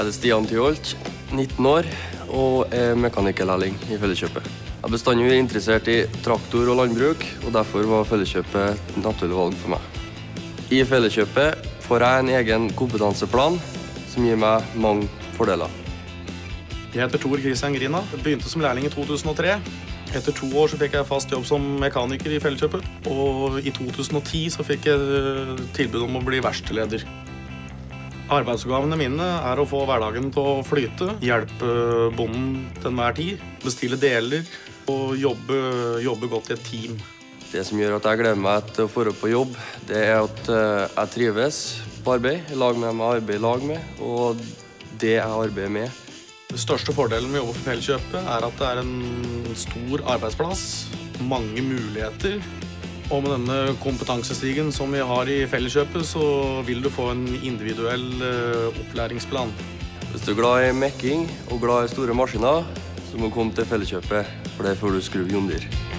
heter Stian Tyholt, 19 år og er mekanikerlærling i Felleskjøpet. Jeg har bestandig interessert i traktor og landbruk, og derfor var Felleskjøpet et naturlig valg for meg. I Felleskjøpet får jeg en egen kompetanseplan som gir meg mange fordeler. Jeg heter Tor Christian Grina. Jeg begynte som lærling i 2003. Etter to år fikk jeg fast jobb som mekaniker i Felleskjøpet. Og i 2010 så fikk jeg tilbud om å bli verkstedleder. Arbeidsoppgavene mine er å få hverdagen til å flyte, hjelpe bonden til enhver tid, bestille deler og jobbe, jobbe godt i et team. Det som gjør at jeg gleder meg til å dra på jobb, det er at eh, jeg trives på arbeid, i lag med dem jeg arbeider i lag med, og det jeg arbeider med. Den største fordelen med å jobbe for Felleskjøpet er at det er en stor arbeidsplass, mange muligheter. Og med denne kompetansestigen som vi har i Felleskjøpet, så vil du få en individuell eh, opplæringsplan. Hvis du er glad i mekking og glad i store maskiner, så må du komme til Felleskjøpet, for der får du skrudd John Deere.